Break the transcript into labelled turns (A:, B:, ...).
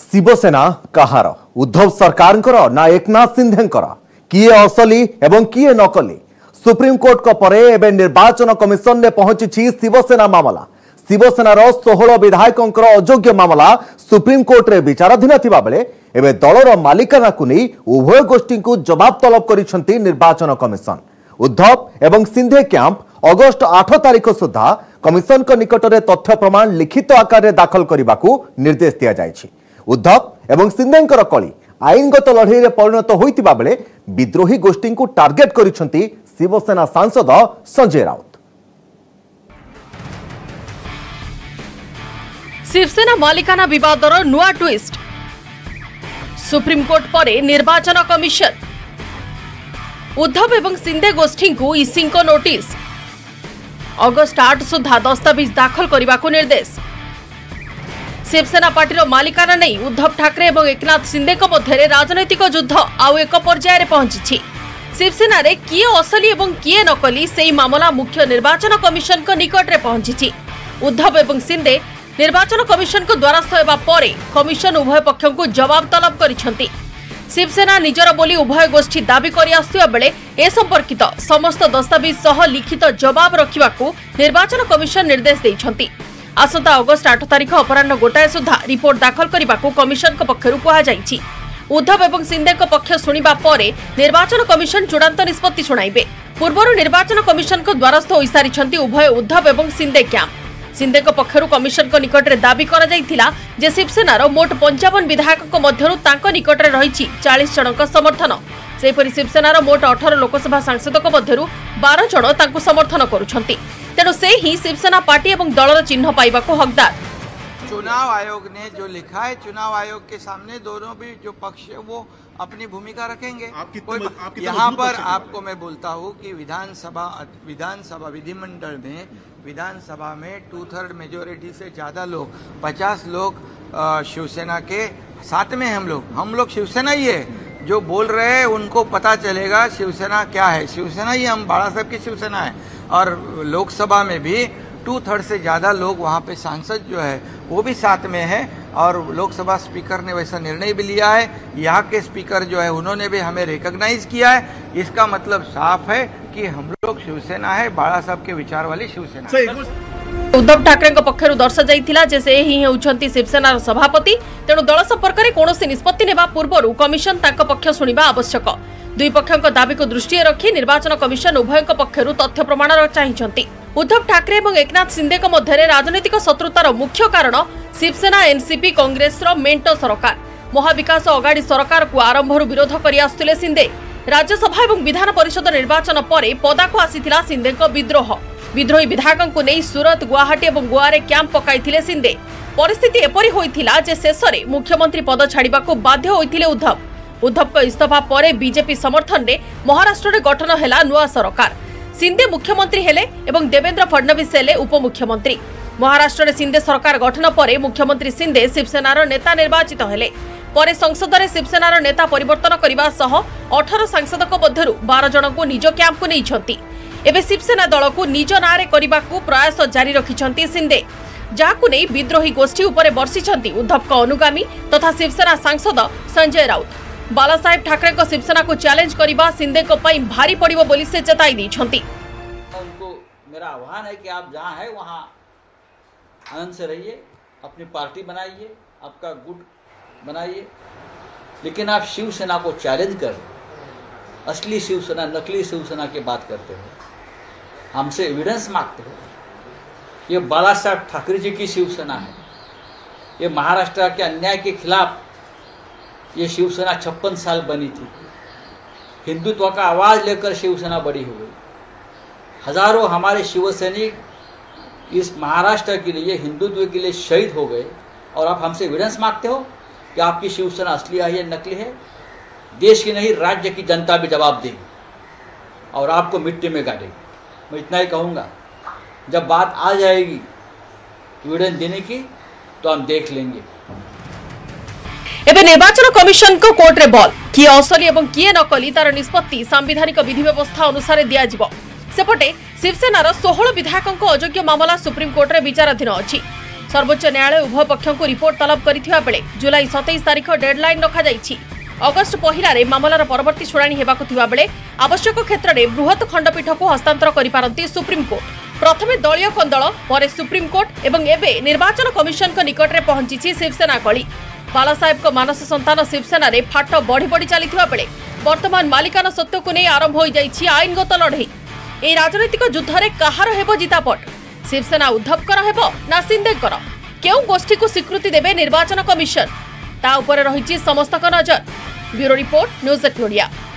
A: ଶିବସେନା କାହାର ଉଦ୍ଧବ ସରକାରଙ୍କର ନା ଏକନାଥ ସିନ୍ଧେଙ୍କର କିଏ ଅସଲି ଏବଂ କିଏ ନକଲି ସୁପ୍ରିମକୋର୍ଟଙ୍କ ପରେ ଏବେ ନିର୍ବାଚନ କମିଶନରେ ପହଞ୍ଚିଛି ଶିବସେନା ମାମଲା ଶିବସେନାର ଷୋହଳ ବିଧାୟକଙ୍କର ଅଯୋଗ୍ୟ ମାମଲା ସୁପ୍ରିମକୋର୍ଟରେ ବିଚାରାଧୀନ ଥିବାବେଳେ ଏବେ ଦଳର ମାଲିକାନାକୁ ନେଇ ଉଭୟ ଗୋଷ୍ଠୀଙ୍କୁ ଜବାବ ତଲବ କରିଛନ୍ତି ନିର୍ବାଚନ କମିଶନ ଉଦ୍ଧବ ଏବଂ ସିନ୍ଧେ କ୍ୟାମ୍ପ ଅଗଷ୍ଟ ଆଠ ତାରିଖ ସୁଦ୍ଧା କମିଶନଙ୍କ ନିକଟରେ ତଥ୍ୟ ପ୍ରମାଣ ଲିଖିତ ଆକାରରେ ଦାଖଲ କରିବାକୁ ନିର୍ଦ୍ଦେଶ ଦିଆଯାଇଛି উদ্ধব এবং সিন্দেঙ্কর কলি আইনগত লড়াইয়ে পরিণত হয়েছে বেড়ে বিদ্রোহী গোষ্ঠী টার্গেট করেছেন শিবসেনা সাংসদ সঞ্জয় রাউত
B: শিবসেনা মালিকানা বিবাদর নূয়া টুইস্ট সুপ্রিমকোর্ট পরে নির্বাচন কমিশন উদ্ধব এবং সিন্ধে গোষ্ঠী ইসিঙ্ নোটিস অগস্ট আট সুদ্ধা দস্তাবিজ দাখল করা নির্দেশ ଶିବସେନା ପାର୍ଟିର ମାଲିକାନା ନେଇ ଉଦ୍ଧବ ଠାକରେ ଏବଂ ଏକନାଥ ସିନ୍ଦେଙ୍କ ମଧ୍ୟରେ ରାଜନୈତିକ ଯୁଦ୍ଧ ଆଉ ଏକ ପର୍ଯ୍ୟାୟରେ ପହଞ୍ଚିଛି ଶିବସେନାରେ କିଏ ଅସଲି ଏବଂ କିଏ ନକଲି ସେହି ମାମଲା ମୁଖ୍ୟ ନିର୍ବାଚନ କମିଶନଙ୍କ ନିକଟରେ ପହଞ୍ଚିଛି ଉଦ୍ଧବ ଏବଂ ସିନ୍ଦେ ନିର୍ବାଚନ କମିଶନଙ୍କୁ ଦ୍ୱାରସ୍ଥ ହେବା ପରେ କମିଶନ ଉଭୟ ପକ୍ଷଙ୍କୁ ଜବାବ ତଲବ କରିଛନ୍ତି ଶିବସେନା ନିଜର ବୋଲି ଉଭୟ ଗୋଷ୍ଠୀ ଦାବି କରି ଆସୁଥିବା ବେଳେ ଏ ସମ୍ପର୍କିତ ସମସ୍ତ ଦସ୍ତାବିଜ ସହ ଲିଖିତ ଜବାବ ରଖିବାକୁ ନିର୍ବାଚନ କମିଶନ ନିର୍ଦ୍ଦେଶ ଦେଇଛନ୍ତି আসন্তা অগস্ট আট তারিখ অপরাহ গোটায়ে সুদ্ধা রিপোর্ট দাখল করা কমিশন পক্ষর কুহযাই উদ্ধব এবং সিন্দে পক্ষ শুণবা পরে নির্বাচন কমিশন চূড়ান্ত নিষ্পতি শুণাইবে পূর্বর নির্বাচন কমিশন দ্বারস্থ হয়ে সারি উভয় উদ্ধব এবং সিন্দে ক্যাম্প সিন্দে পক্ষ কমিশন নিকটে দাবি করা যে শিবসেনার মোট পঞ্চাবন বিধায়ক মধ্যে তাঁর নিকটে রয়েছে চাশ জনক সমর্থন सेपरी ଶିବସେନାର मोट अठर लोकसभा सांसदों मध्य बार जन समर्थन करेणु से ही शिवसेना पार्टी और ପାର୍ଟି चिन्ह पाइबा ଚିହ୍ନ
C: चुनाव आयोग ने जो लिखा है चुनाव आयोग के सामने दोनों भी जो पक्ष है वो अपनी भूमिका रखेंगे यहाँ पर आपको मैं बोलता हूँ कि विधानसभा विधानसभा विधिमंडल में विधानसभा में टू थर्ड मेजोरिटी से ज़्यादा लोग 50 लोग शिवसेना के साथ में हम लोग हम लोग शिवसेना ही है जो बोल रहे हैं उनको पता चलेगा शिवसेना क्या है शिवसेना ही हम बाड़ा साहब की शिवसेना है और लोकसभा में भी टू थर्ड से ज़्यादा लोग वहाँ पे सांसद जो है वो भी साथ में है और लोकसभा स्पीकर ने वैसा निर्णय भी लिया है यहाँ के स्पीकर जो है उन्होंने भी हमें रिकग्नाइज किया है इसका मतलब साफ है कि हम लोग शिवसेना है बाड़ा साहब के विचार वाली शिवसेना
B: ଉଦ୍ଧବ ଠାକରେଙ୍କ ପକ୍ଷରୁ ଦର୍ଶାଯାଇଥିଲା ଯେ ସେ ହିଁ ହେଉଛନ୍ତି ଶିବସେନାର ସଭାପତି ତେଣୁ ଦଳ ସମ୍ପର୍କରେ କୌଣସି ନିଷ୍ପତ୍ତି ନେବା ପୂର୍ବରୁ କମିଶନ ତାଙ୍କ ପକ୍ଷ ଶୁଣିବା ଆବଶ୍ୟକ ଦୁଇ ପକ୍ଷଙ୍କ ଦାବିକୁ ଦୃଷ୍ଟିରେ ରଖି ନିର୍ବାଚନ କମିଶନ ଉଭୟଙ୍କ ପକ୍ଷରୁ ତଥ୍ୟ ପ୍ରମାଣର ଚାହିଁଛନ୍ତି ଉଦ୍ଧବ ଠାକରେ ଏବଂ ଏକନାଥ ସିନ୍ଦେଙ୍କ ମଧ୍ୟରେ ରାଜନୈତିକ ଶତ୍ରୁତାର ମୁଖ୍ୟ କାରଣ ଶିବସେନା ଏନ୍ସିପି କଂଗ୍ରେସର ମେଣ୍ଟ ସରକାର ମହାବିକାଶ ଅଗାଡ଼ି ସରକାରକୁ ଆରମ୍ଭରୁ ବିରୋଧ କରିଆସୁଥିଲେ ସିନ୍ଦେ ରାଜ୍ୟସଭା ଏବଂ ବିଧାନ ପରିଷଦ ନିର୍ବାଚନ ପରେ ପଦାକୁ ଆସିଥିଲା ସିନ୍ଦେଙ୍କ ବିଦ୍ରୋହ বিদ্রোহী বিধায়কঙ্কু নেই সুরত গুয়াহাটি এবং গোয়ারে ক্যাম্প পকাইলে সিন্দে পরিস্থিতি এপরি হয়েছিল যে শেষে মুখ্যমন্ত্রী পদ ছাড়া বাধ্য হয়েছিল উদ্ধব উদ্ধবক ইস্তফা পরে বিজেপি সমর্থনে মহারাষ্ট্রের গঠন হেলা নূয়া সরকার সিন্দে মুখ্যমন্ত্রী হেলে এবং দেবেন্দ্র ফডনবিস হেলে উপমুখ্যমন্ত্রী মহারাষ্ট্রের সিন্দে সরকার গঠন পরে মুখ্যমন্ত্রী সিন্দে শিবসেনার নেতা নির্বাচিত হেলে পরে সংসদরে শিবসেনার নেতা পরিবর্তন করা সহ অঠর সাংসদক মধ্যে বার জনক নিজ ক্যাম্পু নেই एवं शिवसेना दल को निज ना को प्रयास जारी रखिंट सिंदे जहाक नहीं विद्रोह गोष्ठी उपर बर्षि उद्धव अनुगामी तथा शिवसेना सांसद संजय राउत बालासाहेब ठाकरे शिवसेना को चैलेंज करवा सिंदे भारी पड़ से
D: चेतनी मेरा आह्वान है कि आप जहां हैं वहां आनंद से रहिए अपनी पार्टी बनाइए आपका गुट बनाइए लेकिन आप शिवसेना को चैलेंज कर असली शिवसेना नकली शिवसेना की बात करते हैं हमसे एविडेंस मांगते हो ये बाला साहब ठाकरे जी की शिवसेना है ये महाराष्ट्र के अन्याय के खिलाफ ये शिवसेना छप्पन साल बनी थी हिंदुत्व का आवाज़ लेकर शिवसेना बड़ी हो गई हजारों हमारे शिवसैनिक इस महाराष्ट्र के लिए हिंदुत्व के लिए शहीद हो गए और आप हमसे एविडेंस मांगते हो कि आपकी शिवसेना असली है या नकली है देश की नहीं राज्य की जनता भी जवाब देगी और आपको मिट्टी में गाड़ेगी मैं इतना ही कहूँगा जब बात आ जाएगी एविडेंस देने की तो हम देख लेंगे
B: एवाचन कमिशन को कोर्टे बल किए असली और किए नकली तार निष्पत्ति सांधानिक विधि व्यवस्था अनुसार दिज्व सेपटे शिवसेनार षोह विधायकों अजोग्य मामला सुप्रीमकोर्टे विचाराधीन अच्छी सर्वोच्च न्यायालय उभय पक्ष को रिपोर्ट तलब करुलाई सतई तारीख डेडलैन रखाई ଅଗଷ୍ଟ ପହିଲାରେ ମାମଲାର ପରବର୍ତ୍ତୀ ଶୁଣାଣି ହେବାକୁ ଥିବାବେଳେ ଆବଶ୍ୟକ କ୍ଷେତ୍ରରେ ବୃହତ ଖଣ୍ଡପୀଠକୁ ହସ୍ତାନ୍ତର କରିପାରନ୍ତି ସୁପ୍ରିମକୋର୍ଟ ପ୍ରଥମେ ଦଳୀୟ କୋନ୍ଦଳ ପରେ ସୁପ୍ରିମକୋର୍ଟ ଏବଂ ଏବେ ନିର୍ବାଚନ କମିଶନଙ୍କ ନିକଟରେ ପହଞ୍ଚିଛି ଶିବସେନା କଳି ବାଲାସାହେବଙ୍କ ମାନସ ସନ୍ତାନ ଶିବସେନାରେ ଫାଟ ବଢ଼ି ବଢ଼ି ଚାଲିଥିବା ବେଳେ ବର୍ତ୍ତମାନ ମାଲିକାନା ସତ୍ତ୍ୱକୁ ନେଇ ଆରମ୍ଭ ହୋଇଯାଇଛି ଆଇନଗତ ଲଢ଼େଇ ଏହି ରାଜନୈତିକ ଯୁଦ୍ଧରେ କାହାର ହେବ ଜିତାପଟ ଶିବସେନା ଉଦ୍ଧବଙ୍କର ହେବ ନା ସିନ୍ଦେଙ୍କର କେଉଁ ଗୋଷ୍ଠୀକୁ ସ୍ୱୀକୃତି ଦେବେ ନିର୍ବାଚନ କମିଶନ তা উপরে রয়েছে সমস্ত নজর ব্যুরো রিপোর্ট নিউজ এট